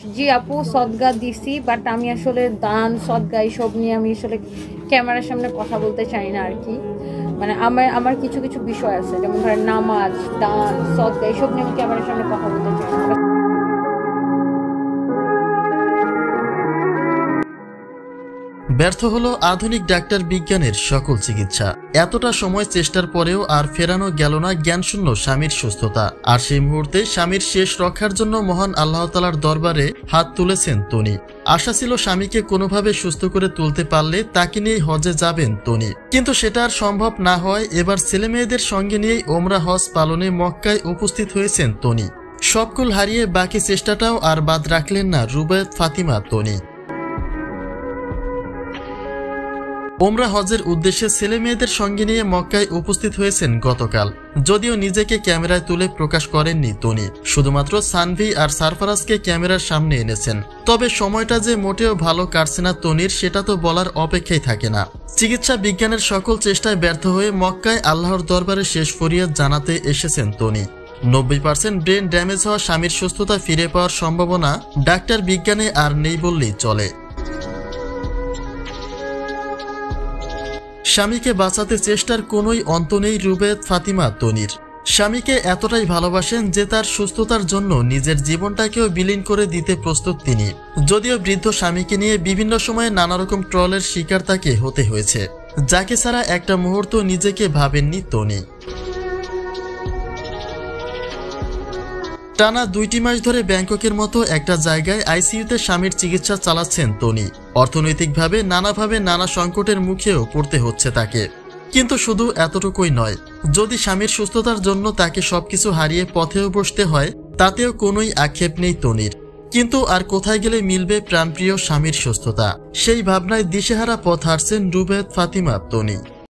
জি আপু, সদগা দিছি বাট আমি আসলে দান, সদগা এইসব নিয়ে আমি আসলে ক্যামেরার সামনে কথা বলতে চাই না আর কি। মানে আমার আমার কিছু কিছু বিষয় আছে, যেমন ধরেন নামাজ, দান, সদগা, এইসব নিয়ে আমি ক্যামেরার সামনে কথা বলতে চাই না। ব্যর্থ হলো আধুনিক ডাক্তার বিজ্ঞানের সকল চিকিৎসা। এতটা সময় চেষ্টার পরেও আর ফেরানো গেল না জ্ঞানশূন্য স্বামীর সুস্থতা। আর সেই মুহূর্তে স্বামীর শেষ রক্ষার জন্য মহান আল্লাহ তালার দরবারে হাত তুলেছেন তনি। আশা ছিল স্বামীকে কোনোভাবে সুস্থ করে তুলতে পারলে তাকে নিয়ে হজে যাবেন তনি। কিন্তু সেটা আর সম্ভব না হয়, এবার ছেলে মেয়েদের সঙ্গে নিয়েই ওমরা হজ পালনে মক্কায় উপস্থিত হয়েছেন তনি। সবকুল হারিয়ে বাকি চেষ্টাটাও আর বাদ রাখলেন না রুবায়ত ফাতিমা তনি। ওমরা হজের উদ্দেশ্যে ছেলে মেয়েদের সঙ্গে নিয়ে মক্কায় উপস্থিত হয়েছেন গতকাল। যদিও নিজেকে ক্যামেরায় তুলে প্রকাশ করেননি তনি। শুধুমাত্র সানভি আর সারফারাজকে ক্যামেরার সামনে এনেছেন। তবে সময়টা যে মোটেও ভালো কাটছে না তনির, সেটা তো বলার অপেক্ষাই থাকে না। চিকিৎসা বিজ্ঞানের সকল চেষ্টায় ব্যর্থ হয়ে মক্কায় আল্লাহর দরবারে শেষ ফরিয়াদ জানাতে এসেছেন তনি। নব্বই পার্সেন্ট ব্রেন ড্যামেজ হওয়া স্বামীর সুস্থতা ফিরে পাওয়ার সম্ভাবনা ডাক্তার বিজ্ঞানে আর নেই বললেই চলে। স্বামীকে বাঁচাতে চেষ্টার কোনোই অন্ত নেই রুবেদ ফাতিমা তনির। স্বামীকে এতটাই ভালোবাসেন যে তার সুস্থতার জন্য নিজের জীবনটাকেও বিলীন করে দিতে প্রস্তুত তিনি। যদিও বৃদ্ধ স্বামীকে নিয়ে বিভিন্ন সময়ে নানা রকম ট্রলের শিকার তাকে হতে হয়েছে। যাকে ছাড়া একটা মুহূর্ত নিজেকে ভাবেননি তনি। টানা দুইটি মাস ধরে ব্যাংককের মতো একটা জায়গায় আইসিইউতে স্বামীর চিকিৎসা চালাচ্ছেন তনি। অর্থনৈতিকভাবে নানাভাবে নানা সংকটের মুখেও পড়তে হচ্ছে তাকে। কিন্তু শুধু এতটুকুই নয়, যদি স্বামীর সুস্থতার জন্য তাকে সবকিছু হারিয়ে পথেও বসতে হয়, তাতেও কোনোই আক্ষেপ নেই তনির। কিন্তু আর কোথায় গেলে মিলবে প্রাণপ্রিয় স্বামীর সুস্থতা? সেই ভাবনায় দিশেহারা পথ হারছেন রুবেদ ফাতিমা তনি।